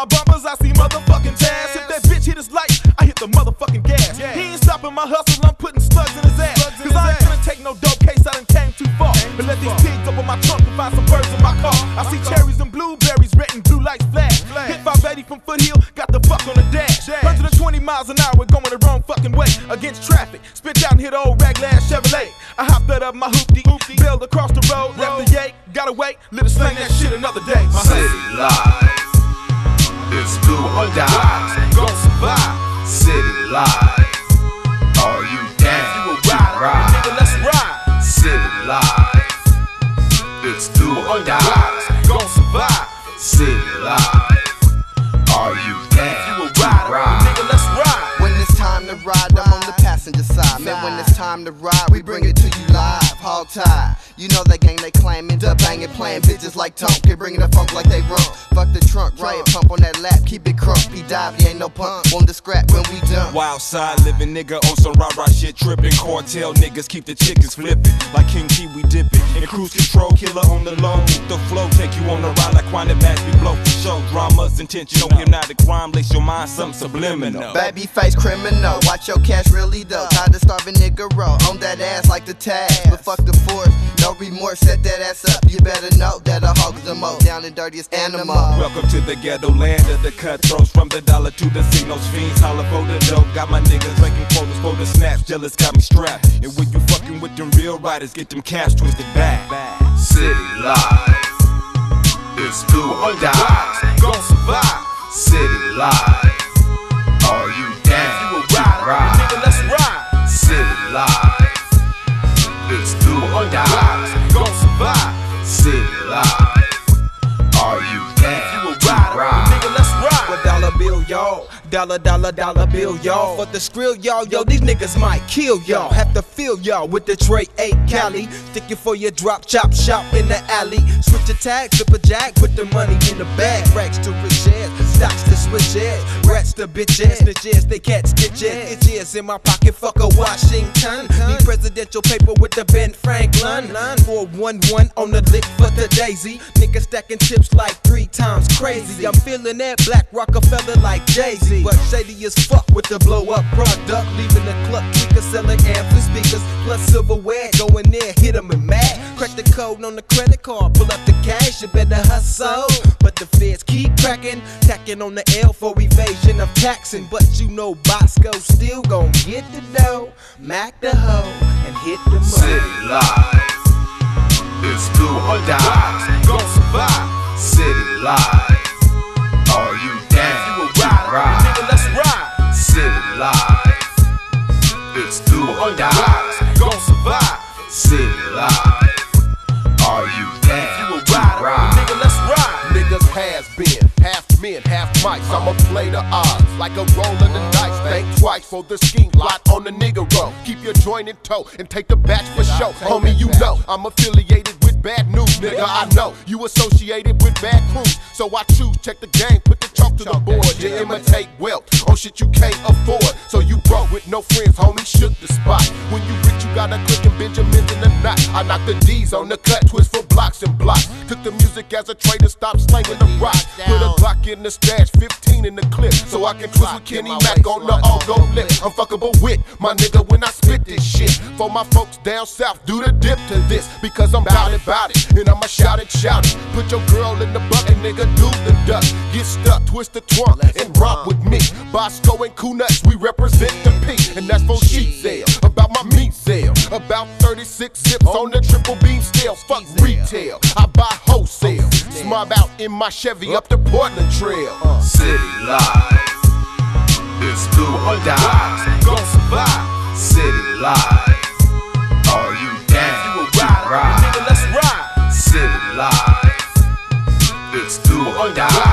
my bumpers, I see motherfucking tabs. If that bitch hit his lights, I hit the motherfucking gas. Yeah. He ain't stopping my hustle, I'm putting slugs in his ass. Slugs Cause I ain't gonna take no dope case, I done came too far. Came but let far. these pigs up on my trunk to find some birds in my car. I my see car. cherries and blueberries written blue lights flash. flash. Hit by Betty from Foothill, got the fuck on the dash. dash. 120 miles an hour, going the wrong fucking way. Against traffic, spit out and hit old raglass Chevrolet. I hopped that up my hoopty, hoopty. bailed across the road, road. left the yake, gotta wait, let it sling that shit another day. My city life. It's do or die. gon' survive. City life. Are you down? You a to rider, ride? nigga, let's ride. City life. It's do or die. Gon' survive. City life. Are you down You a to rider, ride? nigga, let's ride. When it's time to ride, I'm on the passenger side. Man, when it's time to ride, we bring it to you live, hog tie. You know that gang they claiming, the banging, playing bitches like Tonkin, bringing the funk like they run. Fuck the trunk, riot pump on that lap, keep it crump. He dive, he ain't no punk, want the scrap when we done. Wild side living nigga on some rah rah shit tripping. Cartel niggas keep the chickens flipping. Like King Kiwi dipping. In cruise control, killer on the low. Keep the flow, take you on the ride like Quantum Bass. We blow for show. Dramas intentional. Hypnotic crime, lace your mind, something subliminal. Baby face criminal, watch your cash really though. Tired of starving nigga roll, on that ass like the tag. But fuck the force, no set that ass up. You better know that a hog's the most down and dirtiest animal. Welcome to the ghetto land of the cutthroats. From the dollar to the Cinos fiends, holla for the dope. Got my niggas drinking quotas for the snaps. Jealous got me strapped. And when you fucking with them real riders, get them caps twisted back. City life. It's do or oh, die. Gon' survive. City life. Are you down You a rider, ride? nigga, let's ride. City life. Dollar, dollar, dollar bill, y'all. For the skrill, y'all, yo, these niggas might kill y'all. Have to feel y'all with the Trey 8 Cali. Stick for your drop, chop, shop in the alley. Switch your tag, flip a jack, put the money in the bag. Racks to riches, stocks to switch switches. Rats to bitches, snitches, they cat stitches. Itches in my pocket, fuck a Washington. Need presidential paper with the Ben Franklin. 411 on the lick for the daisy. Niggas stacking chips like three times crazy. I'm feeling that black Rockefeller like Jay Z. But shady as fuck with the blow up product. Leaving the club tweaker selling amps and speakers. Plus silverware going there, hit 'em and mad. Crack the code on the credit card, pull up the cash, you better hustle. But the feds keep cracking, tacking on the L for evasion of taxing. But you know Bosco still gon' get the dough, Mac the hoe, and hit the City money. life. It's do or die. Gon' survive. City life. Are you down You a rider, ride? nigga, let's ride. City life. It's do or die. Gon' survive. City half mice. I'ma play the odds like a roll of the dice. Think twice for the scheme plot on the nigga roll. Keep your joint in tow and take the batch for show. Homie, you know I'm affiliated with bad news, nigga. I know you associated with bad crews, so I choose check the game, put the chalk to the board. You imitate wealth on shit you can't afford. So you broke with no friends, homie. Shook the spot. When you rich, you got a click and Benjamins in the knot. I knock the D's on the cut, twist for blocks and blocks. The music as a trader, stop slanging the rock. Put a Glock in the stash, 15 in the clip, so I can cruise with Kenny Mac on the all go lip. I'm fuckable with my nigga when I spit this shit. For my folks down south, do the dip to this because I'm bout it, bout it, and I'ma shout it, shout it. Put your girl in the bucket, nigga, do the duck. Get stuck, twist the trunk, and romp with me. Bosco and Kool Nutz, we represent the P, and that's for sheet sale. Eh, about my meat sale, about 36 zips on the triple scale. Fuck retail, I buy wholesale. Smart out in my Chevy up the Portland Trail. Uh. City life. It's do or die. Gon' survive. City life. Are you down You a rider, ride? nigga, let's ride. City life. It's do or die.